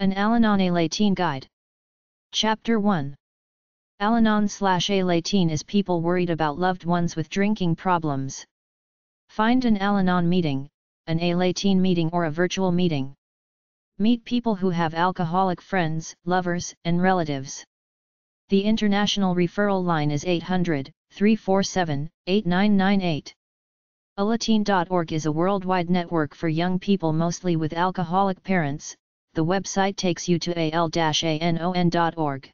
An Al-Anon Alateen Guide. Chapter 1 Al-Anon slash Alateen is people worried about loved ones with drinking problems. Find an Al-Anon meeting, an Alateen meeting or a virtual meeting. Meet people who have alcoholic friends, lovers, and relatives. The international referral line is 800 347 8998. Alateen.org is a worldwide network for young people mostly with alcoholic parents, the website takes you to al-anon.org.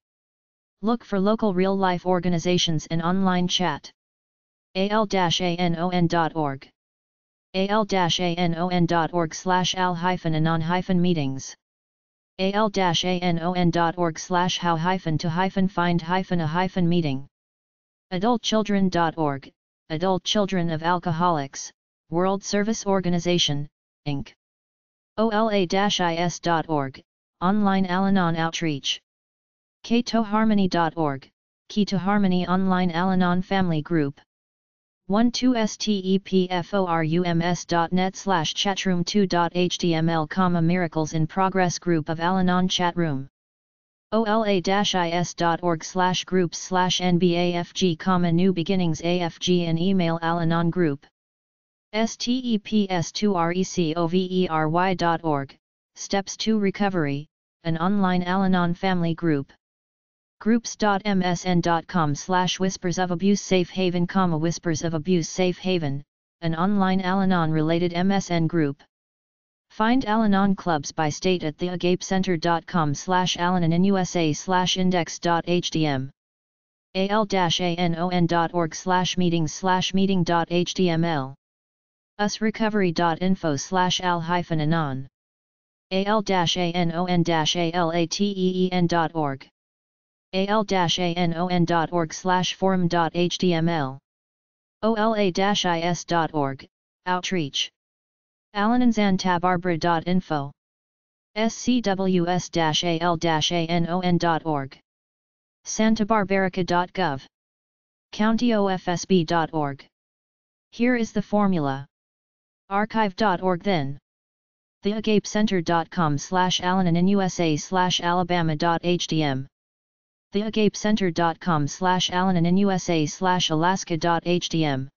Look for local real-life organizations and online chat. al-anon.org al-anon.org slash al-anon-meetings al-anon.org slash how-to-find-a-meeting adultchildren.org, Adult Children of Alcoholics, World Service Organization, Inc. OLA-IS.org, Online Al-Anon Outreach. KeyToHarmony.org, Key to Harmony Online Al-Anon Family Group. 12stepforums.net slash chatroom2.html comma miracles in progress group of Al-Anon chat ola-is.org slash groups slash nbafg comma new beginnings afg and email Al-Anon group steps2recovery.org, Steps to Recovery, an online Al-Anon family group. Groups.msn.com slash Whispers of Abuse Safe Haven, Whispers of Abuse Safe Haven, an online Al-Anon related MSN group. Find Al-Anon clubs by state at theagapecenter.com slash Al-Anon USA slash index.hdm. al-anon.org slash meetings slash meeting.html usrecovery.info slash al hyphen anon. al-anon-alateen.org. al-anon.org slash forum.html. ola-is.org, Outreach. alananzantabarbara.info. scws-al-anon.org. santabarbarica.gov. countyofsb.org. Here is the formula. Archive.org then. TheAgapeCenter.com slash USA slash Alabama.hdm. TheAgapeCenter.com slash USA slash Alaska.hdm.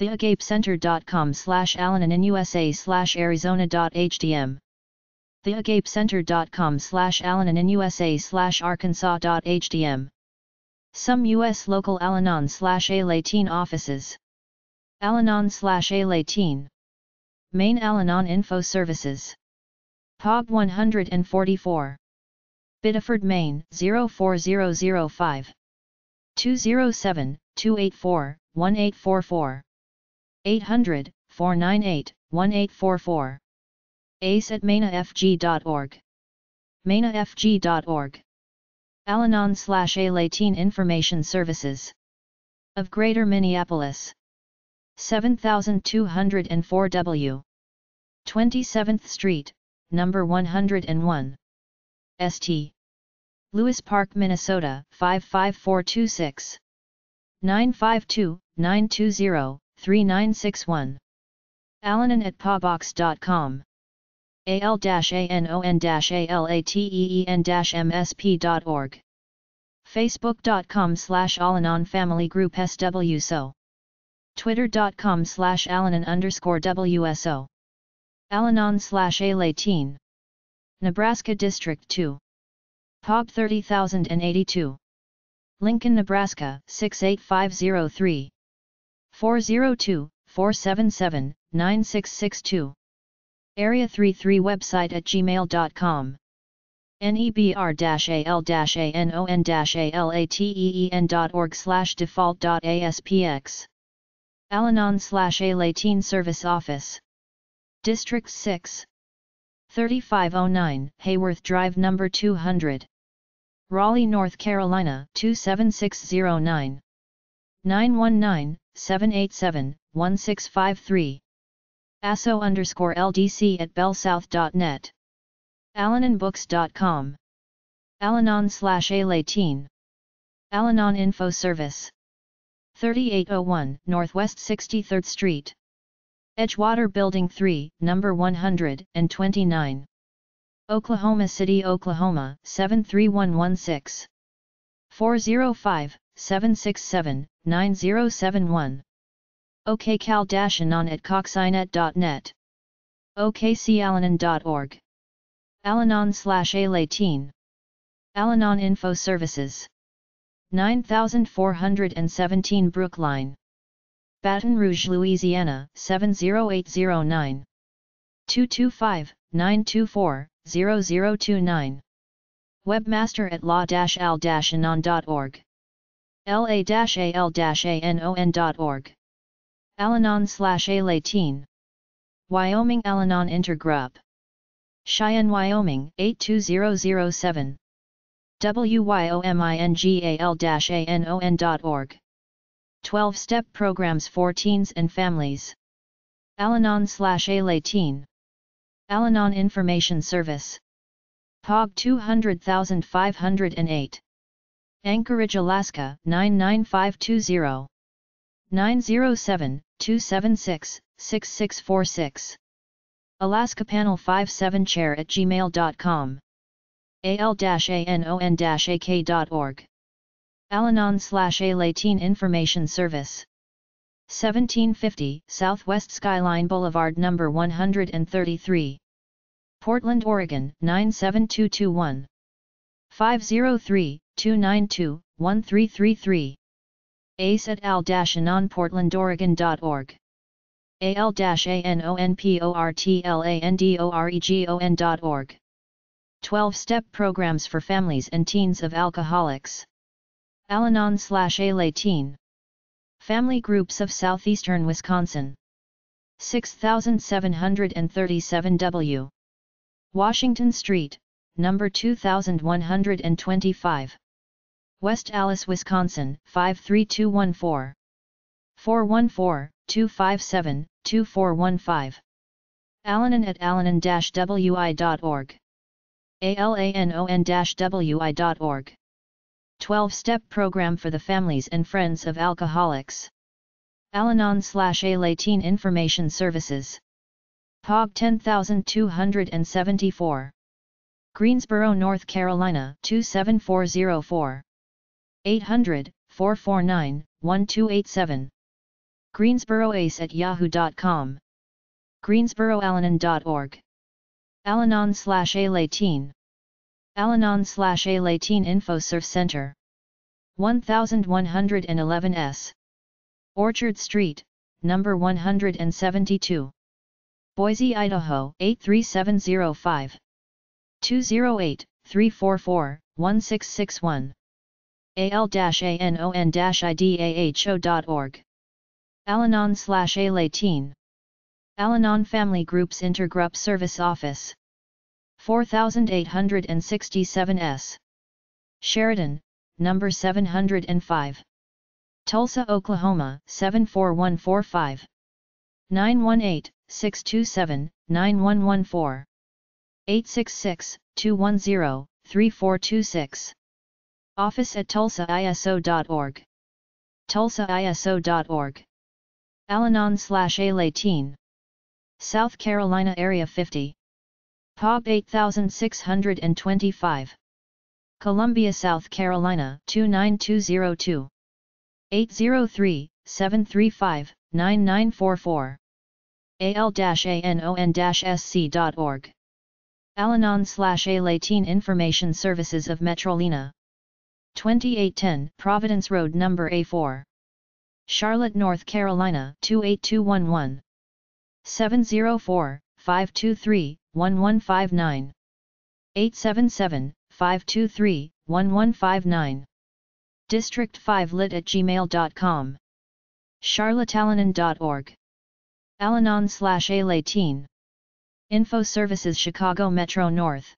TheAgapeCenter.com slash USA slash Arizona.hdm. TheAgapeCenter.com slash USA slash Arkansas.hdm. Some U.S. local Al-Anon slash Alateen offices. Al-Anon slash Alateen. Maine Al-Anon Info Services. POB 144. Biddeford, Maine 04005. 207 284 1844. 800 498 1844. ace at manafg.org. manafg.org. Al-Anon slash Alateen Information Services. Of Greater Minneapolis. 7204 W. 27th Street, number 101. St. Louis Park, Minnesota 55426. 952-920-3961. Alanon at pawbox.com. al-anon-alateen-msp.org. Facebook.com slash Alanon Family Group twitter.com slash alanon underscore WSO. Alanon slash Alateen. Nebraska District 2. POB 30082. Lincoln, Nebraska 68503. 402-477-9662. Area 33 website at gmail.com. nebr-al-anon-alateen.org slash default.aspx Al-Anon slash Alateen Service Office. District 6. 3509 Hayworth Drive No. 200. Raleigh, North Carolina 27609. 919-787-1653. ASO underscore LDC at bellsouth.net. AlanonBooks.com. Al-Anon slash Alateen. Al-Anon Info Service. 3801 Northwest 63rd Street. Edgewater Building 3, number 129. Oklahoma City, Oklahoma 73116. 405-767-9071. okcal-anon at coxinet.net. okcalanon.org. Alanon slash Alateen. Alanon Info Services. 9417 Brookline. Baton Rouge, Louisiana 70809. 225 924 0029. Webmaster at law-al-anon.org. la-al-anon.org. Alanon slash Alateen. Wyoming Alanon Intergroup. Cheyenne, Wyoming 82007. WYOMINGAL-ANON.org. 12-step programs for teens and families. Alanon slash Alateen. Alanon Information Service. POG 200508. Anchorage, Alaska 99520. 907 276 6646. Alaska Panel 57 chair at gmail.com. al-anon-ak.org. Alanon slash Alateen Information Service. 1750 Southwest Skyline Boulevard No. 133. Portland, Oregon 97221. 503-292-1333. ace at al-anonportlandoregon.org. al-anonportlandoregon.org. 12-step programs for families and teens of alcoholics. Al-Anon slash Alateen. Family Groups of Southeastern Wisconsin. 6737 W. Washington Street, number 2125. West Allis, Wisconsin 53214. 414-257-2415. Alanon at alanon-wi.org. alanon-wi.org. 12-step program for the families and friends of alcoholics. Alanon slash Alateen Information Services. POG 10274. Greensboro, North Carolina 27404. 800 449 1287. Greensboro Ace at yahoo.com. GreensboroAlanon.org. Alanon slash Alateen. Alanon slash Alateen InfoServe Center. 1111 S. Orchard Street, number 172. Boise, Idaho 83705. 208 344 1661. al-anon-idaho.org. Alanon slash Alateen. Alanon Family Groups Intergroup Service Office. 4867 S. Sheridan, number 705. Tulsa, Oklahoma 74145. 918 627 9114. 866 210 3426. Office at tulsaiso.org. tulsaiso.org. Alanon slash Alateen. South Carolina Area 50. POB 8625. Columbia, South Carolina 29202. 803-735-9944. al-anon-sc.org. Alanon slash Alateen Information Services of Metrolina. 2810 Providence Road No. A4. Charlotte, North Carolina 28211. 704-523-1159. 877-523-1159. District 5 lit at gmail.com. charlatalanon.org. Alanon slash Alateen. Info Services Chicago Metro North.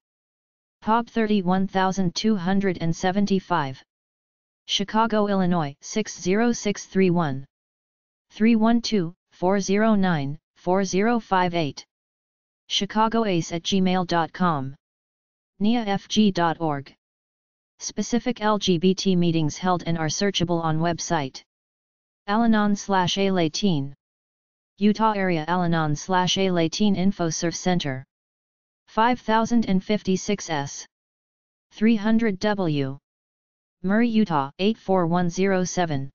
POP 31275. Chicago, Illinois 60631. 312 409 4058. ChicagoAce at gmail.com. NIAFG.org. Specific LGBT meetings held and are searchable on website. Alanon slash Alateen. Utah area Alanon slash Alateen InfoServe Center. 5056S 300W Murray, Utah 84107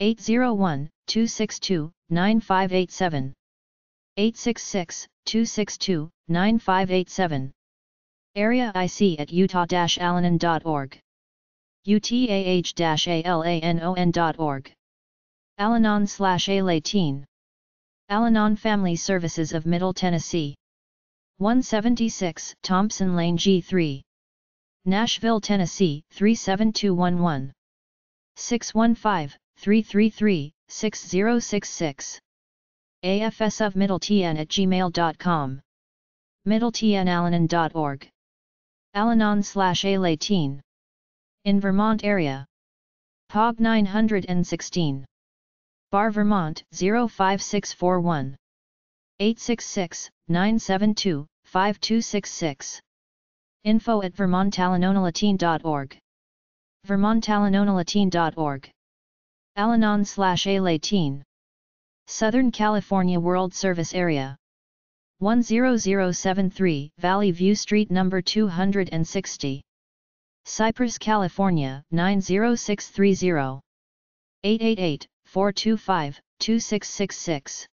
801 262 9587 866-262-9587. Area IC at utah-alanon.org. utah-alanon.org. Alanon slash Alateen. Alanon Family Services of Middle Tennessee. 176 Thompson Lane G3. Nashville, Tennessee 37211. 615 333 6066 afsofmiddletn at gmail.com. middletnalanon.org. Alanon slash In Vermont area. POB 916. Bar Vermont 05641. 866-972-5266. Info at vermontalanon.org. vermontalanon.org. Alanon slash Southern California World Service Area. 10073 Valley View Street number 260 Cypress, California 90630 888-425-2666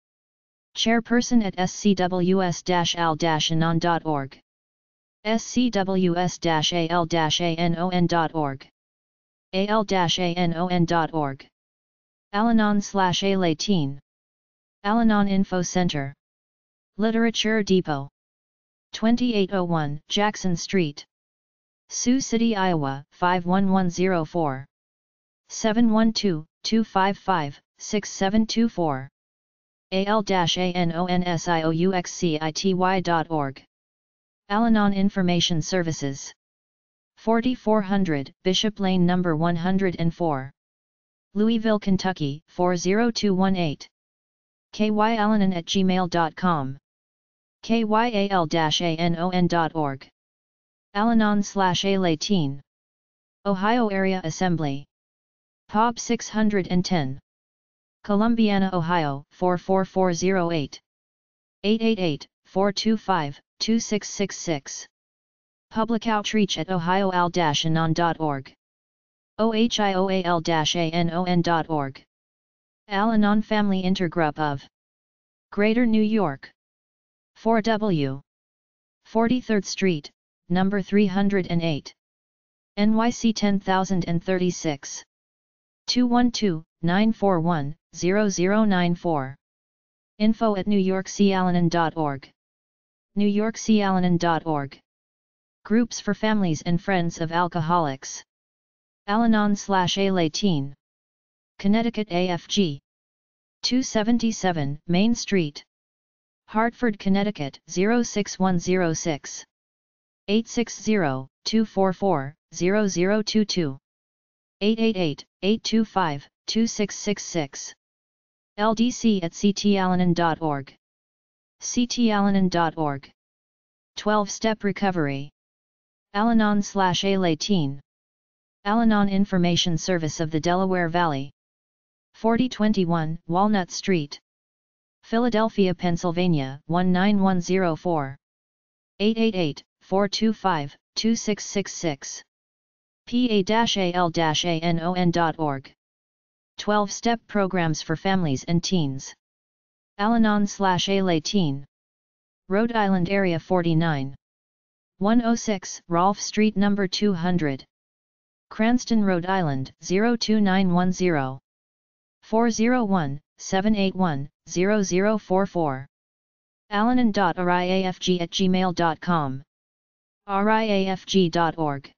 Chairperson at scws-al-anon.org scws-al-anon.org al-anon.org Alanon slash Alateen Alanon Info Center. Literature Depot. 2801 Jackson Street. Sioux City, Iowa 51104 712-255-6724 al-anonsiouxcity.org Alanon Information Services. 4400 Bishop Lane No. 104 Louisville, Kentucky 40218 kyalanon at gmail.com kyal-anon.org Alanon slash Ohio Area Assembly. POB 610 Columbiana, Ohio 44408 888-425-2666 Public outreach at ohioal-anon.org ohioal-anon.org Al-Anon Family Intergroup of Greater New York. 4W 43rd Street, number 308 NYC 10036 212-941-0094 Info at newyorkcalanon.org newyorkcalanon.org Groups for Families and Friends of Alcoholics. Alanon slash Alateen Connecticut AFG 277 Main Street. Hartford, Connecticut 06106 860-244-0022 888-825-2666 LDC at ctalanon.org ctalanon.org 12-Step Recovery. Alanon slash Alateen Alanon Information Service of the Delaware Valley 4021 Walnut Street Philadelphia, Pennsylvania 19104 888 425 2666 pa-al-anon.org 12-step programs for families and teens. Alanon slash Alateen Rhode Island Area 49 106 Rolfe Street number 200 Cranston, Rhode Island 02910 401 781 0044 alanon.riafg at gmail.com riafg.org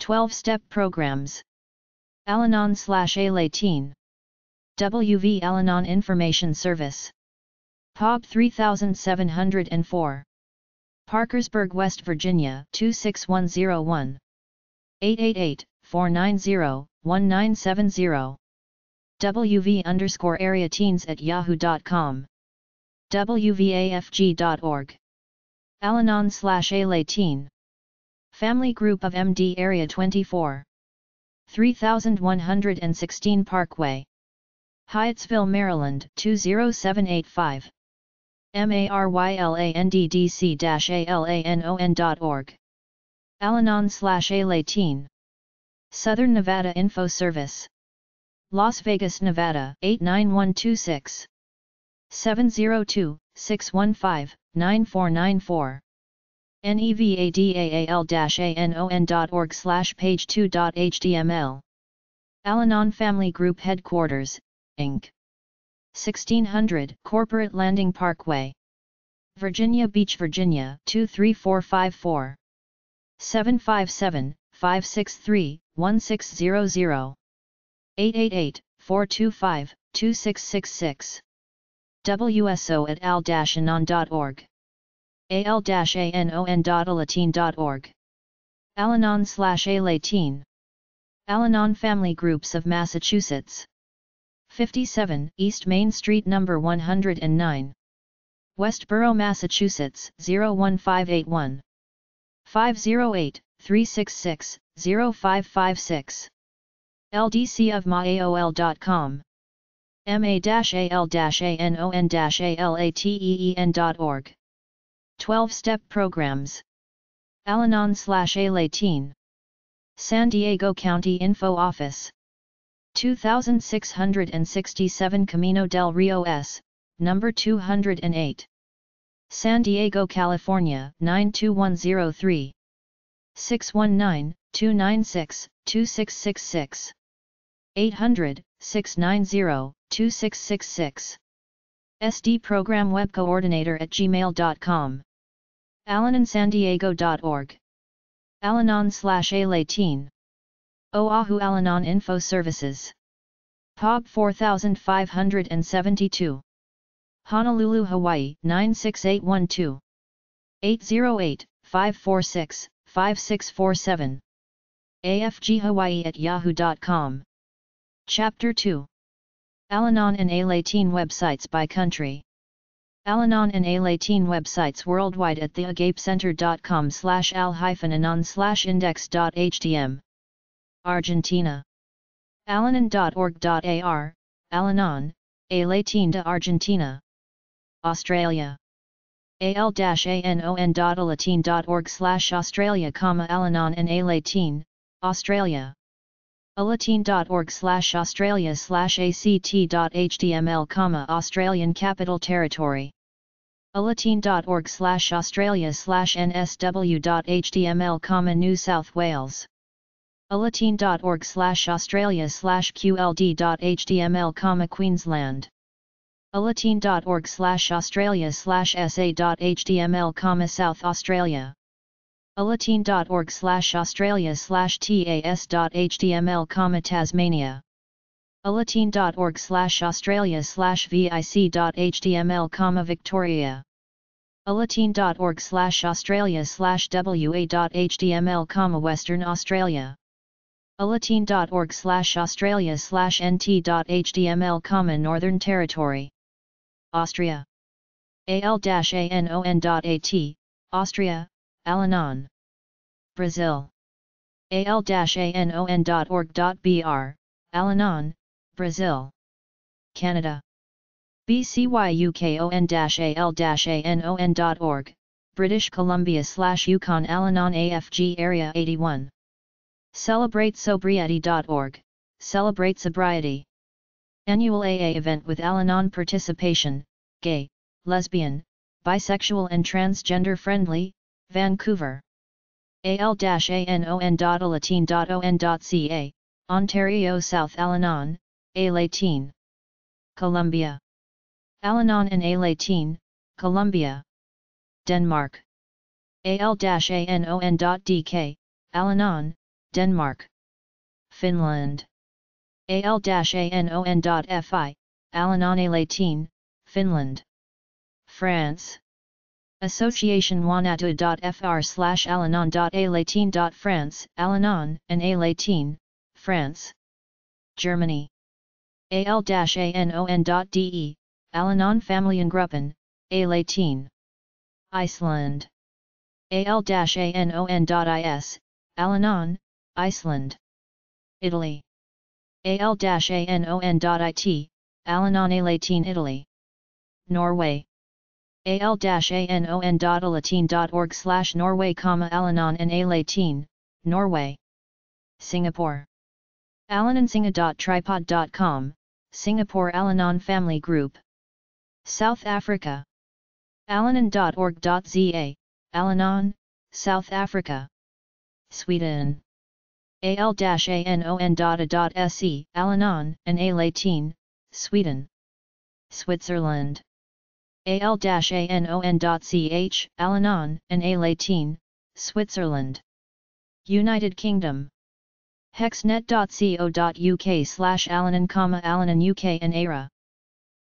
12-step programs. Alanon slash Alateen WV Alanon Information Service. POB 3704 Parkersburg, West Virginia 26101 888-490-1970 WV underscore area teens at yahoo.com WVAFG.org Alanon slash Alateen Family Group of MD Area 24 3116 Parkway. Hyattsville, Maryland 20785 marylanddc-alanon.org. Alanon slash A Southern Nevada Info Service. Las Vegas, Nevada 89126. 702-615-9494. nevadaal-anon.org slash page 2.html. Alanon Family Group Headquarters, Inc. 1600 Corporate Landing Parkway. Virginia Beach, Virginia 23454. 757 563 1600. 888 425 2666. WSO at al-anon.org. al-anon.alateen.org. Alanon slash. Alanon Family Groups of Massachusetts. 57 East Main Street No. 109. Westborough, Massachusetts 01581. 508 366 0556. LDC of maaol.com. ma-al-anon-alateen.org. 12-step programs. Alanon slash Alateen. San Diego County Info Office. 2667 Camino del Rio S, number 208. San Diego, California 92103. 619-296-2666. 800-690-2666. SD Program Web Coordinator at gmail.com. AlanonSanDiego.org. Alanon slash Alateen. Oahu Alanon Info Services. POG 4572. Honolulu, Hawaii 96812. 808 546 5647. AFG Hawaii at yahoo.com. Chapter 2 Alanon and Alateen websites by country. Alanon and Alateen websites worldwide at theagapecenter.com slash al-anon slash index.htm. Argentina. alanon.org.ar, Alanon, Alateen de Argentina. Australia. al-anon.alateen.org slash Australia, Alanon and Alateen, Australia alateen.org slash australia slash act.html comma Australian Capital Territory. alateen.org slash australia slash nsw.html comma New South Wales. alateen.org slash australia slash qld.html comma Queensland. alateen.org slash australia slash sa.html comma South Australia alateen.org slash australia slash tas.html comma Tasmania. alateen.org slash australia slash vic.html comma Victoria. alateen.org slash australia slash wa.html comma Western Australia. alateen.org slash australia slash nt.html comma Northern Territory. Austria. Al-anon.at, Austria, Alanon. Brazil. al-anon.org.br, Alanon, Brazil. Canada. bcyukon-al-anon.org, British Columbia slash Yukon Alanon AFG Area 81. CelebrateSobriety.org, Celebrate Sobriety. Annual AA event with Alanon participation, gay, lesbian, bisexual and transgender friendly, Vancouver. al-anon.alateen.on.ca, Ontario South Alanon, Alateen. Colombia. Alanon and Alateen, Colombia. Denmark. al-anon.dk, Alanon, Denmark. Finland. al-anon.fi, Alanon Alateen, Finland. France. Association wanadoo.fr slash alanon.alateen.france, alanon, and alateen, France. Germany. al-anon.de, alanon Familiengruppen, alateen. Iceland. al-anon.is, alanon, Iceland. Italy. al-anon.it, alanon alateen Italy. Norway. al-anon.alateen.org slash Norway, Alanon and Alateen, Norway. Singapore. Alanonsinga.tripod.com, Singapore Alanon Family Group. South Africa. Alanon.org.za, Alanon, South Africa. Sweden. al-anon.a.se, Alanon and Alateen, Sweden. Switzerland. al-anon.ch, Alanon and Alateen, Switzerland. United Kingdom. hexnet.co.uk slash Alanon, Alanon UK and ARA.